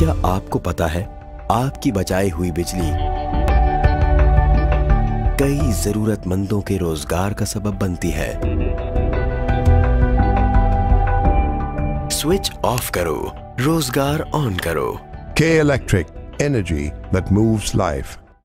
क्या आपको पता है आपकी बचाई हुई बिजली कई जरूरतमंदों के रोज़गार का सबब बनती है? स्विच ऑफ़ करो, रोज़गार ऑन करो। K electric energy that moves life